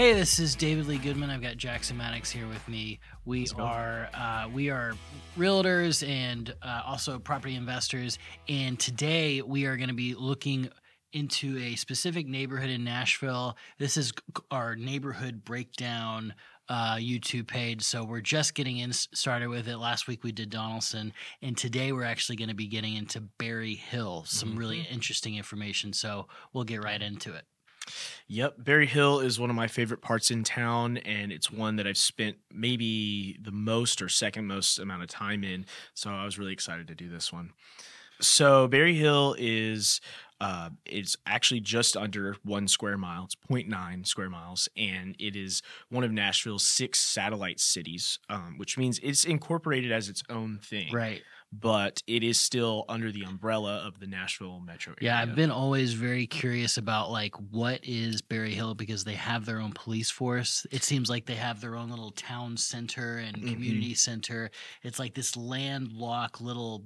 Hey, this is David Lee Goodman. I've got Jackson Maddox here with me. We are uh, we are realtors and uh, also property investors. And today we are going to be looking into a specific neighborhood in Nashville. This is our neighborhood breakdown uh, YouTube page. So we're just getting in started with it. Last week we did Donelson, and today we're actually going to be getting into Berry Hill. Some really Mm-hmm. interesting information. So we'll get right into it. Yep, Berry Hill is one of my favorite parts in town, and it's one that I've spent maybe the most or second most amount of time in. So I was really excited to do this one. So Berry Hill is uh, it's actually just under one square mile. It's 0.9 square miles, and it is one of Nashville's six satellite cities, um, which means it's incorporated as its own thing. Right. But it is still under the umbrella of the Nashville metro area. Yeah, I've been always very curious about like what is Berry Hill because they have their own police force. It seems like they have their own little town center and Mhm. community center. It's like this landlocked little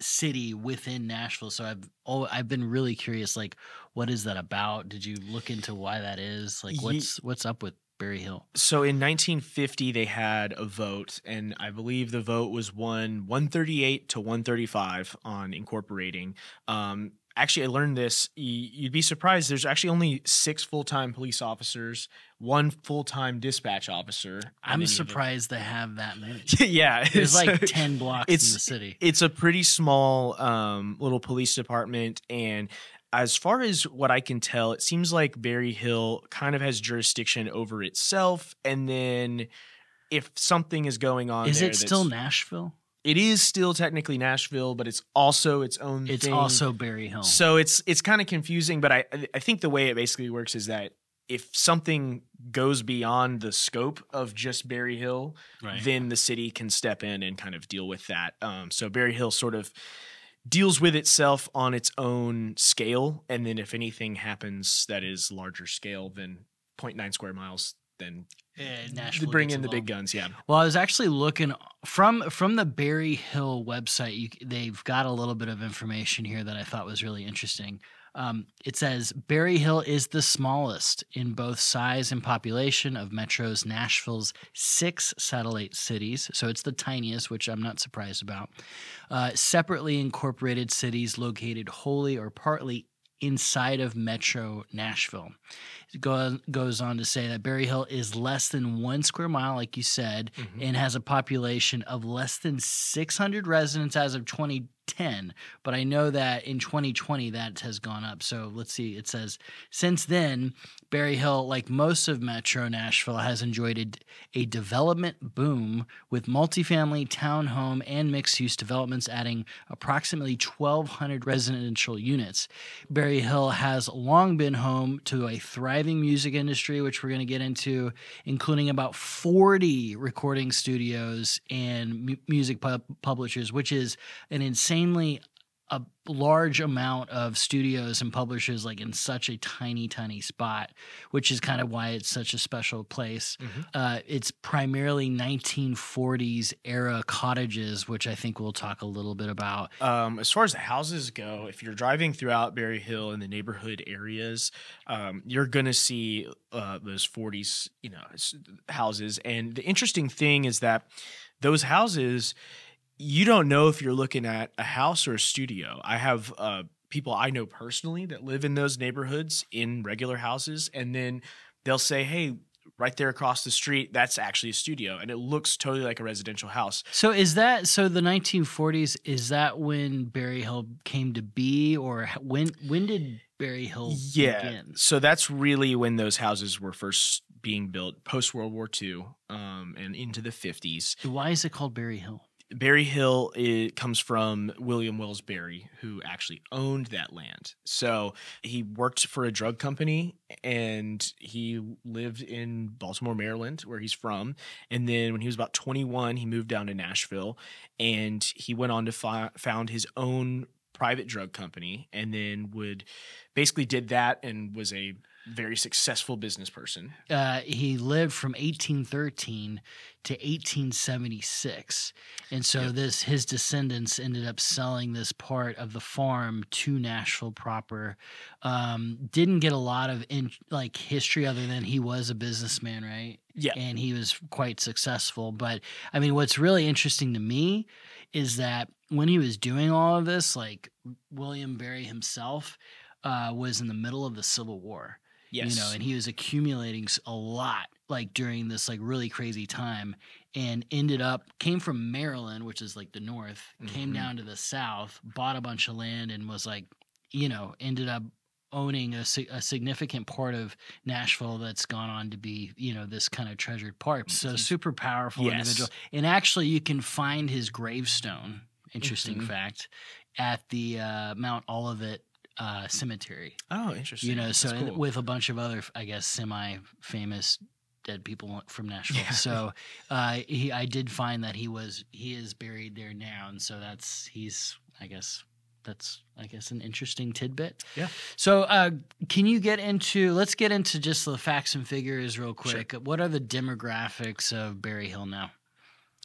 city within Nashville. So I've oh I've been really curious like what is that about? Did you look into why that is? Like what's what's up with Berry Hill? So in 1950, they had a vote, and I believe the vote was won 138 to 135 on incorporating. Um, actually, I learned this. You'd be surprised. There's actually only six full time police officers, one full time dispatch officer. I'm surprised they have that many. yeah, There's like 10 blocks in it's- the city. it's a pretty small um, little police department and as far as what i can tell it seems like berry hill kind of has jurisdiction over itself and then if something is going on Is it still Nashville? It is still technically nashville but it's also its own It's thing. also Berry Hill. so it's it's kind of confusing but i i think the way it basically works is that if something goes beyond the scope of just Berry Hill, right. then the city can step in and kind of deal with that. Um, so Berry Hill sort of deals with itself on its own scale, and then if anything happens that is larger scale than 0.9 square miles, then Nashville bring in the big guns. Yeah, Well, I was actually looking from from the Berry Hill website. You, they've got a little bit of information here that I thought was really interesting. Um, it says Berry Hill is the smallest in both size and population of Metro's Nashville's six satellite cities. So it's the tiniest, which I'm not surprised about. Uh, separately incorporated cities located wholly or partly inside of Metro Nashville. It go, goes on to say that Berry Hill is less than one square mile, like you said, Mhm. and has a population of less than 600 residents as of 2010. But I know that in 2020 that has gone up. So let's see. It says since then, Berry Hill, like most of Metro Nashville, has enjoyed a, a development boom with multifamily, townhome, and mixed use developments adding approximately 1,200 residential units. Berry Hill has long been home to a thriving music industry, which we're going to get into, including about 40 recording studios and mu- music pub- publishers, which is an insanely a large amount of studios and publishers like in such a tiny tiny spot which is kind of why it's such a special place Mhm. uh, it's primarily 1940s era cottages which i think we'll talk a little bit about Um, as far as the houses go, if you're driving throughout Berry Hill in the neighborhood areas, um, you're gonna see uh, those 40s, you know, houses. And the interesting thing is that those houses, you don't know if you're looking at a house or a studio. I have uh, people I know personally that live in those neighborhoods in regular houses, and then they'll say, "Hey." Right there across the street, that's actually a studio, and it looks totally like a residential house. so is that so the 1940s is that when Berry Hill came to be or when when did Berry Hill yeah begin so that's really when those houses were first being built post world war ii um, and into the 50s why is it called Berry Hill berry hill it comes from william wells berry who actually owned that land. So he worked for a drug company and he lived in baltimore maryland where he's from. And then when he was about 21 he moved down to nashville and he went on to fi- found his own private drug company and then would basically did that and was a very successful business person. Uh, he lived from 1813 to 1876, and so Yep. this his descendants ended up selling this part of the farm to Nashville proper. Um, didn't get a lot of in, like history other than he was a businessman, right? Yeah. and he was quite successful. But I mean, what's really interesting to me is that when he was doing all of this, like William Berry himself uh, was in the middle of the Civil War Yes. you know and he was accumulating a lot like during this like really crazy time and ended up came from maryland which is like the north came Mhm. down to the south bought a bunch of land and was like you know ended up owning a, a significant part of nashville that's gone on to be you know this kind of treasured part so Mhm. super powerful Yes. individual and actually you can find his gravestone interesting Mhm. fact at the uh, mount olivet uh, cemetery oh, interesting. you know so and cool. with a bunch of other i guess semi famous dead people from nashville Yeah. so uh he i did find that he was he is buried there now and so that's he's i guess that's i guess an interesting tidbit Yeah. so uh can you get into let's get into just the facts and figures real Sure. quick what are the demographics of berry hill now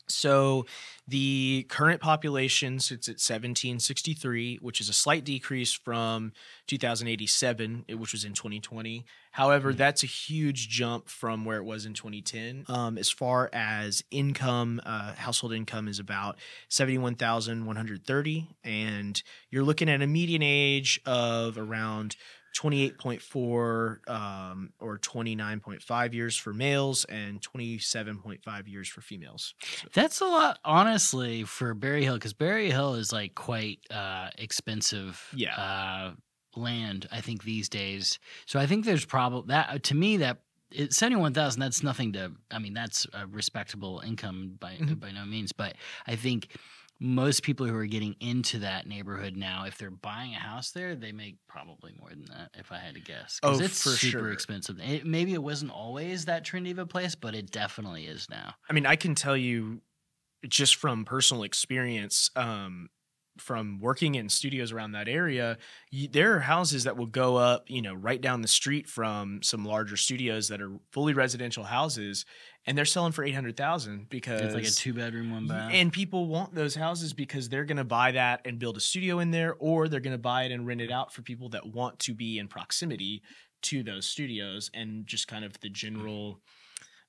So the current population sits at 1763, which is a slight decrease from 2087, eh, which was in 2020. However, Mhm. that's a huge jump from where it was in 2010. Um, as far as income, uh, household income is about 71,130, and you're looking at a median age of around 28.4 um, or 29.5 years for males and 27.5 years for females. So- That's a lot, honestly, for Berry Hill because Berry Hill is like quite uh, expensive. Yeah. Uh, land, I think these days. So I think there's probably that to me that it, seventy-one thousand. That's nothing to. I mean, that's a respectable income by Mhm. by no means. But I think most people who are getting into that neighborhood now, if they're buying a house there, they make probably more than that. If I had to guess, Oh, it's super sure. expensive. It, maybe it wasn't always that trendy of a place, but it definitely is now. I mean, I can tell you just from personal experience, um, from working in studios around that area, you, there are houses that will go up, you know, right down the street from some larger studios that are fully residential houses, and they're selling for eight hundred thousand because It's like a two-bedroom, one bath. And people want those houses because they're going to buy that and build a studio in there, or they're going to buy it and rent it out for people that want to be in proximity to those studios and just kind of the general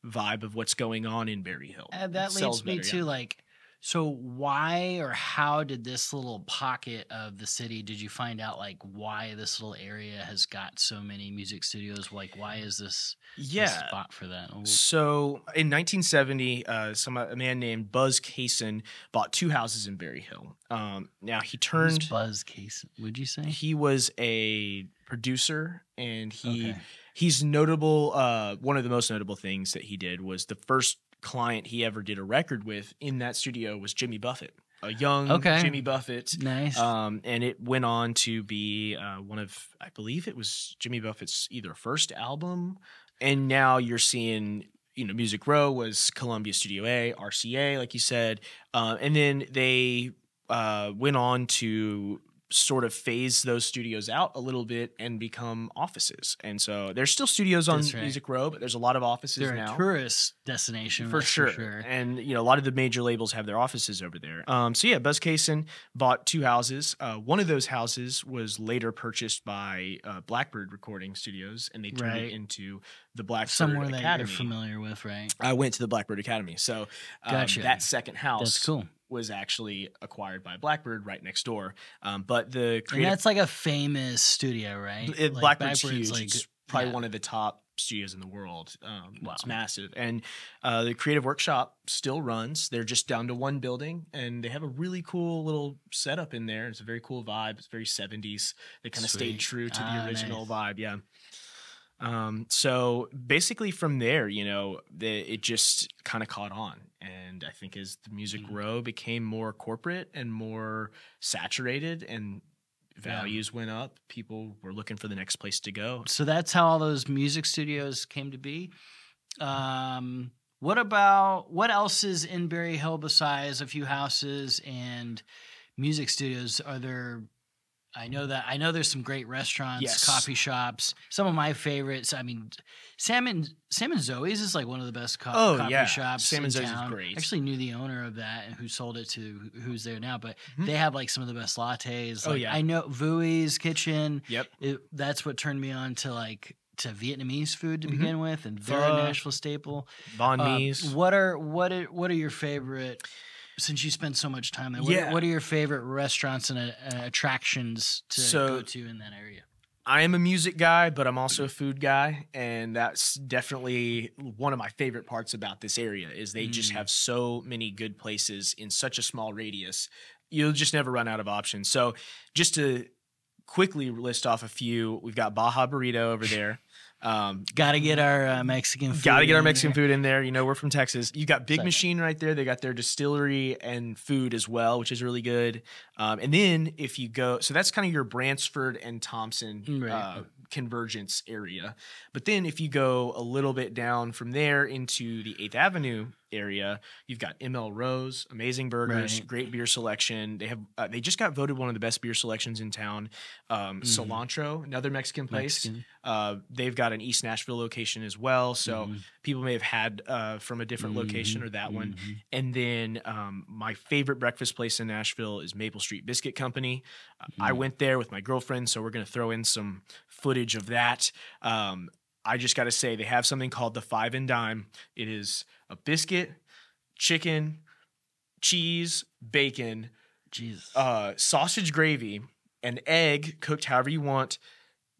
vibe of what's going on in Berry Hill. And that leads me better, to yeah. like, so why or how did this little pocket of the city? Did you find out like why this little area has got so many music studios? Like, why is this yeah. spot for that? Oh, So in 1970, uh, some a man named Buzz Cason bought two houses in Berry Hill. Um, now he turned. Buzz Case. Would you say? He was a producer, and he Okay. he's notable. Uh, one of the most notable things that he did was the first client he ever did a record with in that studio was Jimmy Buffett, a young Okay. Jimmy Buffett. Nice. Um, and it went on to be uh, one of, I believe it was Jimmy Buffett's either first album, and now you're seeing, you know, Music Row was Columbia Studio A, RCA, like you said, uh, and then they uh, went on to sort of phase those studios out a little bit and become offices. And so there's still studios on right. Music Row, but there's a lot of offices They're now a tourist destination for that's sure. And you know, a lot of the major labels have their offices over there. Um, so yeah, Buzz Cason bought two houses. Uh, one of those houses was later purchased by uh, Blackbird Recording Studios, and they turned Right. it into the Blackbird Somewhere that Academy. you're familiar with, right? I went to the Blackbird Academy, so um, Gotcha. that second house That's cool. Was actually acquired by Blackbird right next door. Um, but the And that's like a famous studio, right? it, Like, Blackbird's Blackbird's huge. like- it's probably yeah. one of the top studios in the world. Um, Wow. It's massive. And uh, the Creative Workshop still runs. They're just down to one building, and they have a really cool little setup in there. It's a very cool vibe. It's very 70s. They kind of stayed true to Ah, the original nice. vibe. Yeah. Um, so basically from there, you know, the, it just kind of caught on. And I think as the music Mhm. row became more corporate and more saturated and Yeah. values went up, people were looking for the next place to go. so that's how all those music studios came to be. Um, what about what else is in Berry Hill besides a few houses and music studios? Are there I know that. I know there's some great restaurants, Yes. coffee shops. Some of my favorites. I mean, Sam and Sam Zoe's is like one of the best co- Oh, coffee yeah. shops. And Zoe's is town. great. Actually, knew the owner of that and who sold it to who's there now. But Mhm. they have like some of the best lattes. Oh, yeah. I know Vui's Kitchen. Yep. It, that's what turned me on to like to Vietnamese food to Mhm. begin with, and they're a Nashville staple. Von Uh, Mees. what are what are what are your favorite? Since you spend so much time there, what, Yeah. are, what are your favorite restaurants and uh, uh, attractions to So- go to in that area? I am a music guy, but I'm also a food guy, and that's definitely one of my favorite parts about this area is they just Mm. have so many good places in such a small radius. You'll just never run out of options. So, just to quickly list off a few, we've got Baja Burrito over there. Um, Got to get our uh, Mexican food. Got to get our Mexican there. food in there. You know, we're from Texas. You got Big Second. Machine right there. They got their distillery and food as well, which is really good. Um, and then if you go, so that's kind of your Bransford and Thompson Mm, Right. uh, convergence area. But then if you go a little bit down from there into the Eighth Avenue area, you've got ML Rose, amazing burgers, Right. great beer selection. They have uh, they just got voted one of the best beer selections in town. Um, Mhm. Cilantro, another Mexican place. Mexican. Uh, they've got an East Nashville location as well. So Mhm. people may have had uh, from a different location Mhm. or that one. Mhm. And then um, my favorite breakfast place in Nashville is Maple Street Biscuit Company. Uh, I Mhm. went there with my girlfriend, so we're going to throw in some footage of that. Um, I just got to say, they have something called the Five and Dime. It is a biscuit, chicken, cheese, bacon, Jesus. uh, sausage gravy, an egg cooked however you want,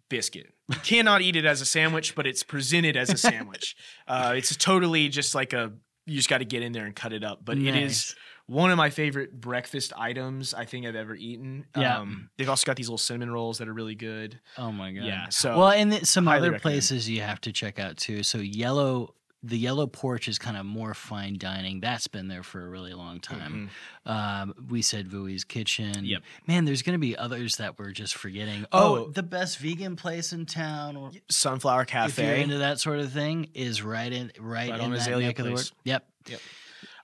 biscuit. You cannot eat it as a sandwich, but it's presented as a sandwich. uh, it's totally just like a you just got to get in there and cut it up. But it is Nice. One of my favorite breakfast items I think I've ever eaten. Yeah. Um, they've also got these little cinnamon rolls that are really good. Oh my god. Yeah. So well, and th- some other recommend. places you have to check out too. So yellow, the yellow porch is kind of more fine dining. That's been there for a really long time. mhm. Um, we said Vui's Kitchen. Yep. Man, there's going to be others that we're just forgetting. Oh. Oh, the best vegan place in town. Or Sunflower if you're Cafe. into that sort of thing, is right in right, Right in on that neck of the word. Yep. Yep.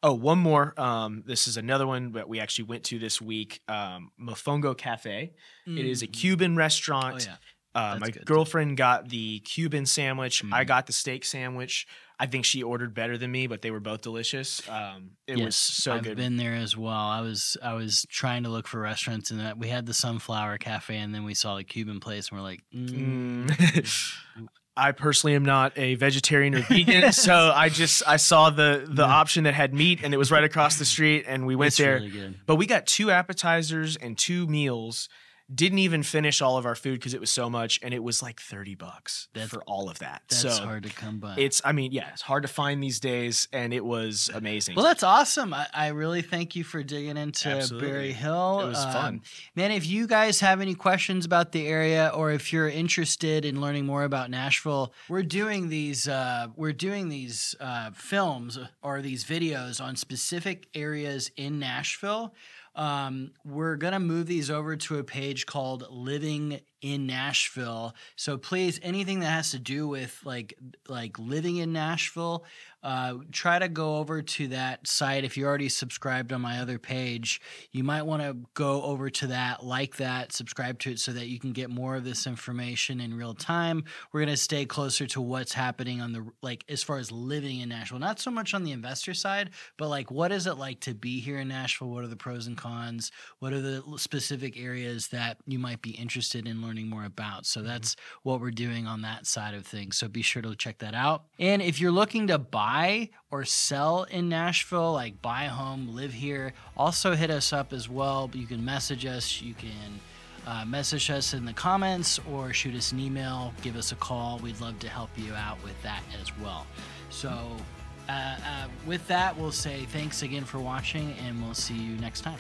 Oh, one more. Um, this is another one that we actually went to this week. Um, Mofongo Cafe. It is a Mm. Cuban Oh restaurant. yeah. Uh, my good, girlfriend got the Cuban sandwich. I Mhm. got the steak sandwich. I think she ordered better than me, but they were both delicious. Um, it was so I've good. been there as well. I was I was trying to look for restaurants, and we had the Sunflower Cafe, and then we saw the Cuban place, and we're like, mm, Mm. I personally am not a vegetarian or vegan, so I just I saw the the Yeah. option that had meat, and it was right across the street, and we went it's there. Really. But we got two appetizers and two meals. Didn't even finish all of our food because it was so much, and it was like thirty bucks That's- for all of that. That's so hard to come by. it's, I mean, yeah, it's hard to find these days, and it was amazing. well, that's awesome. I, I really thank you for digging into Absolutely. Berry Hill. It was fun. Um, man, if you guys have any questions about the area, or if you're interested in learning more about Nashville, we're doing these uh, we're doing these uh, films or these videos on specific areas in Nashville. Um, we're gonna move these over to a page called Living in Nashville. So please, anything that has to do with like like living in Nashville, uh, try to go over to that site. If you're already subscribed on my other page, you might want to go over to that, like that, subscribe to it, so that you can get more of this information in real time. We're gonna stay closer to what's happening on the like as far as living in Nashville, not so much on the investor side, but like what is it like to be here in Nashville? What are the pros and cons? What are the specific areas that you might be interested in learning more about? So that's what we're doing on that side of things. So be sure to check that out. And if you're looking to buy or sell in Nashville, like buy a home, live here, also hit us up as well. You can message us. You can uh, message us in the comments or shoot us an email, give us a call. We'd love to help you out with that as well. So, uh, uh, with that, we'll say thanks again for watching and we'll see you next time.